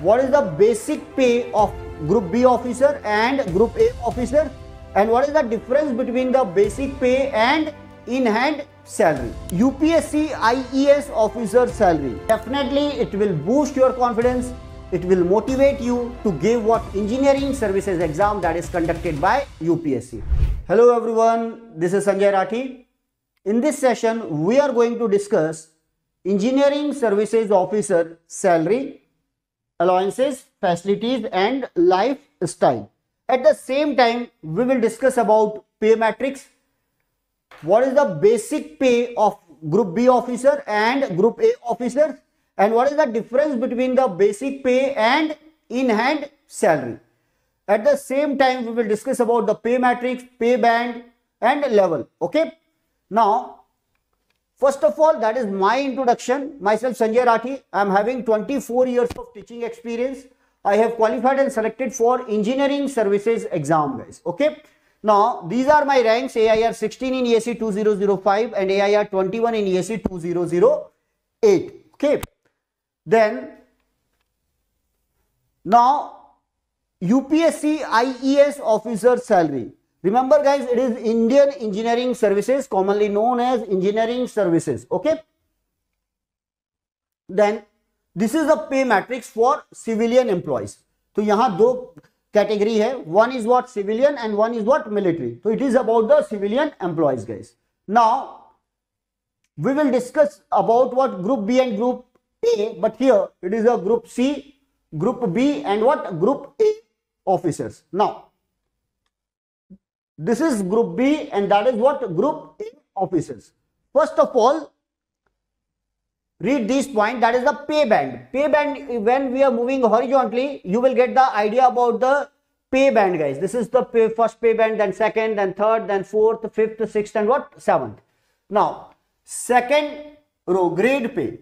what is the basic pay of Group B officer and Group A officer and what is the difference between the basic pay and in-hand salary. UPSC IES officer salary. Definitely it will boost your confidence. It will motivate you to give what engineering services exam that is conducted by UPSC. Hello everyone, this is Sanjay Rathi. In this session, we are going to discuss engineering services officer salary, allowances, facilities and lifestyle. At the same time, we will discuss about pay matrix, what is the basic pay of group B officer and group A officer and what is the difference between the basic pay and in-hand salary. At the same time, we will discuss about the pay matrix, pay band and level. Okay. Now, first of all, that is my introduction. Myself Sanjay Rathi. I am having 24 years of teaching experience. I have qualified and selected for engineering services exam guys. Okay. Now, these are my ranks AIR 16 in ESE 2005 and AIR 21 in ESE 2008. Okay. Then, now UPSC IES officer salary. Remember guys, it is Indian Engineering Services, commonly known as Engineering Services. Okay. Then, this is a pay matrix for civilian employees. तो यहां दो category है one is what civilian and one is what military तो it is about the civilian employees guys now we will discuss about what group b and group a but here it is a group c group b and what group a officers now this is group b and that is what? Group a officers first of all read this point that is the pay band. Pay band when we are moving horizontally you will get the idea about the pay band guys. This is the pay, first pay band then second then third then fourth fifth sixth and what? Seventh. Now second row grade pay.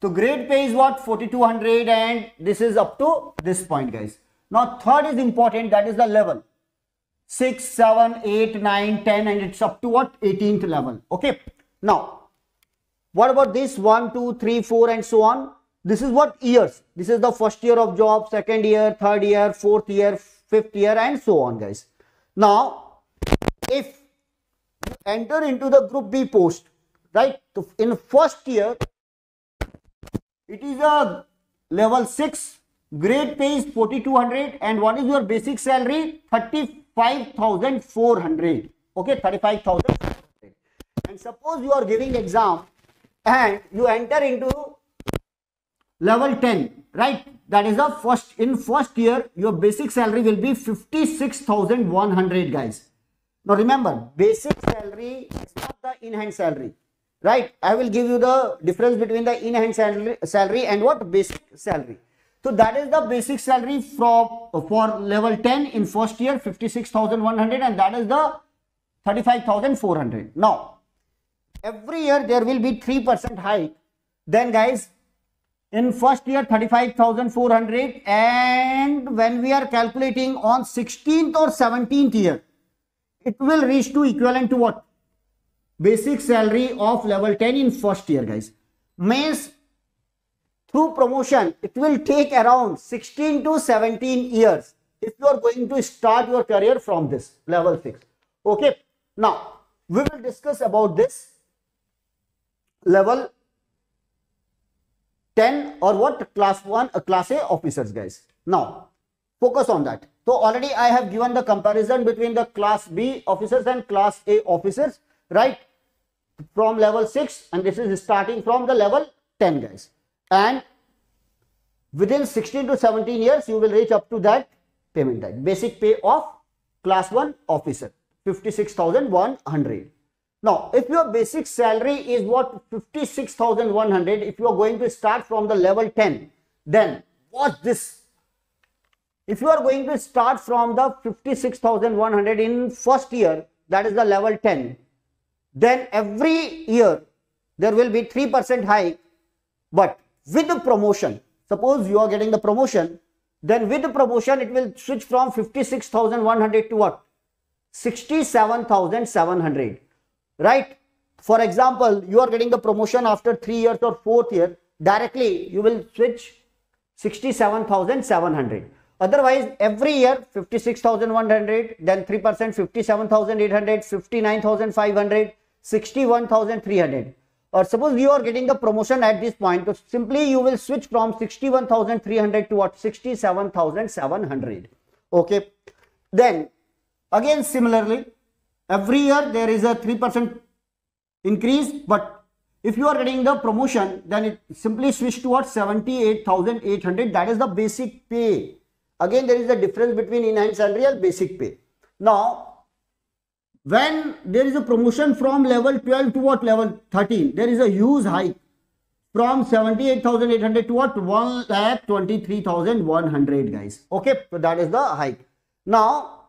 So grade pay is what? 4200 and this is up to this point guys. Now third is important. That is the level 6 7 8 9 10 and it's up to what? 18th level. Okay. Now what about this? 1 2 3 4 and so on. This is what years. This is the first year of job second year third year fourth year fifth year and so on guys. Now if you enter into the group b post right in first year it is a level 6 grade pay is 4200 and what is your basic salary 35400 okay 35400 and suppose you are giving exam and you enter into level 10 right? That is the first in first year your basic salary will be 56100 guys. Now remember basic salary is not the in hand salary right? I will give you the difference between the in hand salary, salary and what? Basic salary so that is the basic salary from uh, for level 10 in first year 56100 and that is the 35400 now every year there will be 3% hike. Then guys in first year 35400 and when we are calculating on 16th or 17th year it will reach to equivalent to what? Basic salary of level 10 in first year guys. Means through promotion it will take around 16 to 17 years if you are going to start your career from this level 6 okay now we will discuss about this level 10 or what class 1 uh, class a officers guys. Now focus on that. So already i have given the comparison between the class b officers and class a officers right from level 6 and this is starting from the level 10 guys and within 16 to 17 years you will reach up to that payment type. Basic pay of class 1 officer 56100 now, if your basic salary is what? 56,100, if you are going to start from the level 10, then watch this. If you are going to start from the 56,100 in first year, that is the level 10, then every year there will be 3% hike, but with the promotion, suppose you are getting the promotion, then with the promotion it will switch from 56,100 to what? 67,700 right for example you are getting the promotion after 3 years or 4th year directly you will switch 67,700. Otherwise, every year 56,100, then 3% 57,800, 59,500, 61,300. Or suppose you are getting the promotion at this point, so simply you will switch from 61,300 to what 67,700. Okay. Then again similarly, every year there is a 3% increase, but if you are getting the promotion, then it simply switch towards 78,800. That is the basic pay. Again, there is a difference between in-hand salary and basic pay. Now, when there is a promotion from level 12 to what level 13, there is a huge hike from 78,800 to what 1 lakh 23,100 guys. Okay, so that is the hike. Now,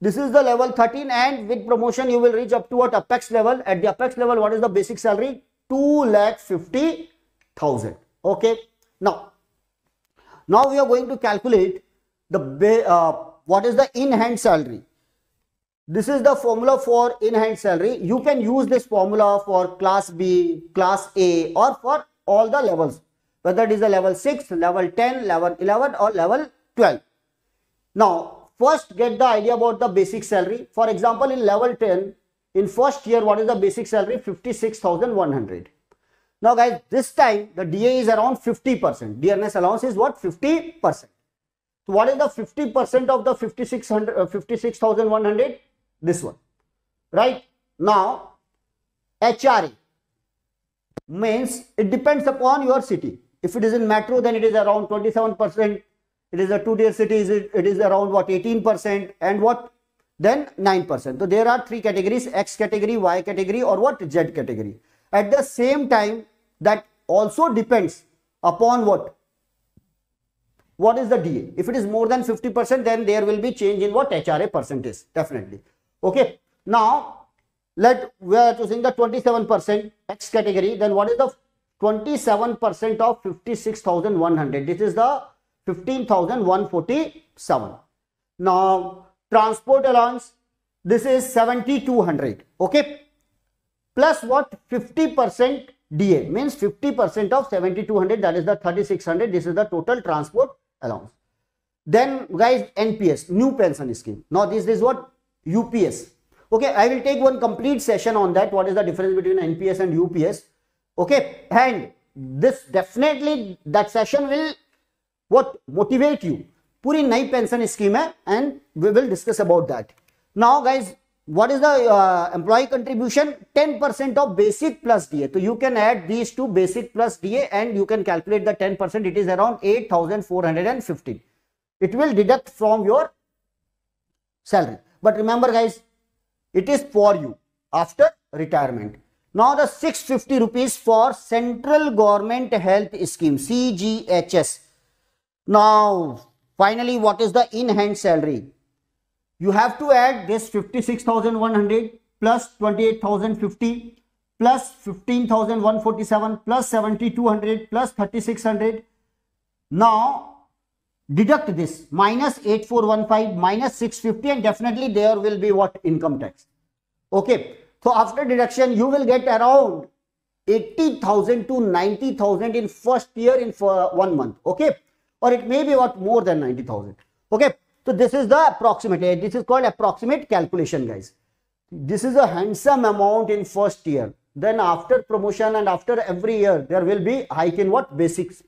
this is the level 13 and with promotion you will reach up to what apex level. At the apex level, what is the basic salary? 2 lakh 50,000. Okay. Now, now we are going to calculate the uh, what is the in-hand salary. This is the formula for in-hand salary. You can use this formula for class B, class A or for all the levels. Whether it is a level 6, level 10, level 11 or level 12. Now, first get the idea about the basic salary. For example, in level 10, in first year, what is the basic salary? 56,100. Now guys, this time the DA is around 50%. Dearness allowance is what? 50%. So what is the 50% of the 56,100? Uh, 56, this one. Right? Now, HRA means it depends upon your city. If it is in metro, then it is around 27%. It is a two-tier city, it is around what 18% and what then 9%. So there are three categories X category, Y category or what Z category. At the same time that also depends upon what? What is the DA? If it is more than 50% then there will be change in what HRA percentage is, definitely. Okay. Now let we are choosing the 27% X category. Then what is the 27% of 56,100 this is the 15,147. Now transport allowance this is 7200 okay. Plus what? 50 percent da means 50 percent of 7200 that is the 3600 this is the total transport allowance. Then guys nps new pension scheme. Now this is what UPS. Okay, I will take one complete session on that. What is the difference between NPS and UPS? Okay, and this definitely that session will what motivate you. Puri nai pension scheme hai, and we will discuss about that. Now, guys, what is the uh, employee contribution 10% of basic plus da so you can add these two basic plus da and you can calculate the 10% it is around 8415 it will deduct from your salary but remember guys it is for you after retirement now the 650 rupees for central government health scheme cghs now Finally, what is the in-hand salary? You have to add this 56,100 plus 28,050 plus 15,147 plus 7,200 plus 3,600. Now, deduct this minus 8415 minus 650 and definitely there will be what income tax. Okay. So, after deduction, you will get around 80,000 to 90,000 in first year in for one month. Okay or it may be what more than 90,000. Okay. So this is the approximate. Eh, this is called approximate calculation guys. This is a handsome amount in first year. Then after promotion and after every year there will be hike in what basics.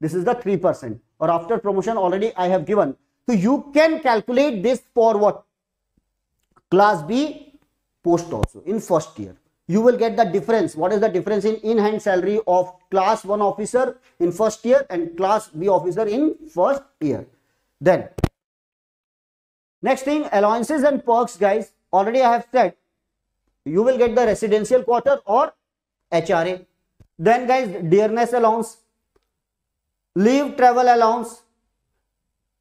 This is the 3% or after promotion already I have given. So you can calculate this for what? Class B post also in first year you will get the difference. What is the difference in in-hand salary of class 1 officer in first year and class B officer in first year. Then, next thing allowances and perks guys. Already I have said you will get the residential quarter or HRA. Then guys dearness allowance, leave travel allowance,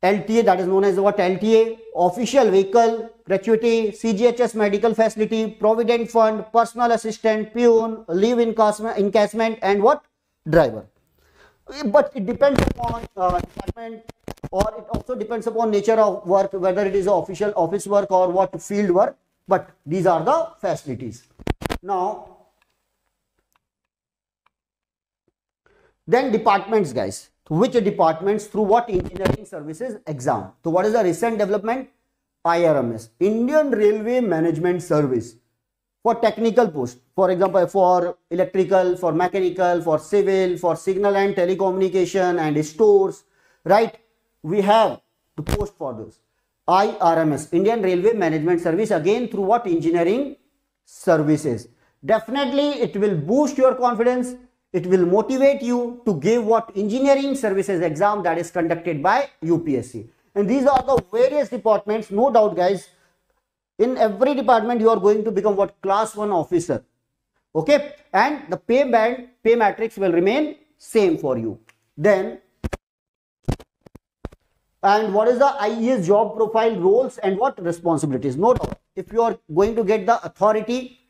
LTA that is known as what LTA, official vehicle, gratuity, CGHS medical facility, provident fund, personal assistant, peon, leave in encashment and what? Driver. But it depends upon uh, department or it also depends upon nature of work, whether it is official office work or what field work. But these are the facilities. Now, then departments guys which departments through what engineering services exam. So what is the recent development? IRMS, Indian Railway Management Service for technical post. For example, for electrical, for mechanical, for civil, for signal and telecommunication and stores, right? We have the post for those. IRMS, Indian Railway Management Service, again through what engineering services. Definitely it will boost your confidence. It will motivate you to give what engineering services exam that is conducted by UPSC. And these are the various departments, no doubt guys. In every department you are going to become what class 1 officer. Okay. And the pay band, pay matrix will remain same for you. Then and what is the IES job profile roles and what responsibilities. No doubt, if you are going to get the authority,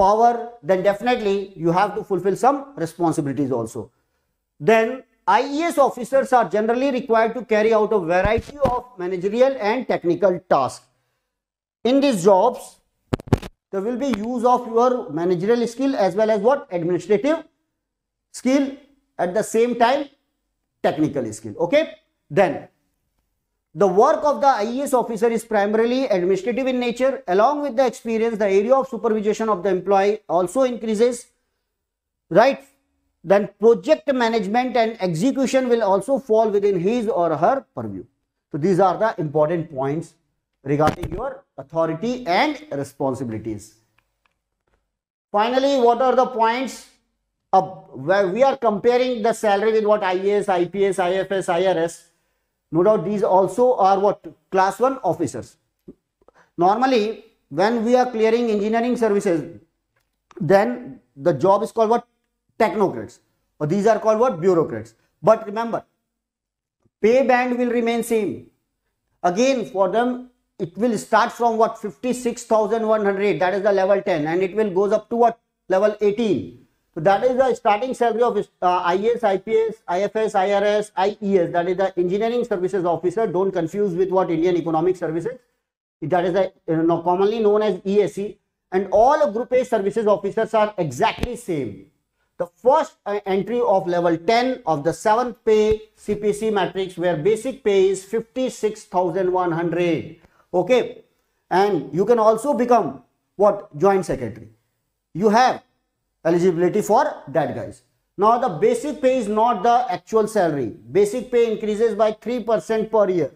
power, then definitely you have to fulfill some responsibilities also. Then IES officers are generally required to carry out a variety of managerial and technical tasks. In these jobs, there will be use of your managerial skill as well as what administrative skill at the same time technical skill okay then the work of the IES officer is primarily administrative in nature. Along with the experience, the area of supervision of the employee also increases. Right? Then project management and execution will also fall within his or her purview. So these are the important points regarding your authority and responsibilities. Finally, what are the points of where we are comparing the salary with what IAS, IPS, IFS, IRS no doubt these also are what? Class 1 officers. Normally, when we are clearing engineering services, then the job is called what? Technocrats. Or these are called what? Bureaucrats. But remember, pay band will remain same. Again, for them, it will start from what? 56,100. That is the level 10. And it will goes up to what? Level 18. That is the starting salary of uh, IAS, IPS, IFS, IRS, IES. That is the Engineering Services Officer. Don't confuse with what Indian Economic Services. That is the, you know, commonly known as ESE. And all Group A Services Officers are exactly same. The first uh, entry of level 10 of the 7th pay CPC matrix where basic pay is 56,100. Okay. And you can also become what? Joint Secretary. You have eligibility for that guys. Now the basic pay is not the actual salary. Basic pay increases by 3% per year.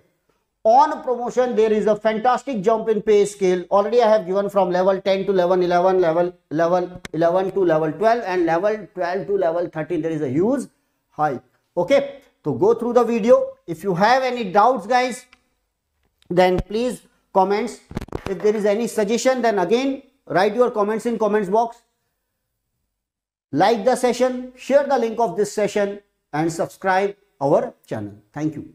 On promotion, there is a fantastic jump in pay scale. Already I have given from level 10 to level 11, level, level 11 to level 12 and level 12 to level 13. There is a huge hike. Okay. So go through the video. If you have any doubts guys, then please comments. If there is any suggestion, then again write your comments in comments box. Like the session, share the link of this session and subscribe our channel. Thank you.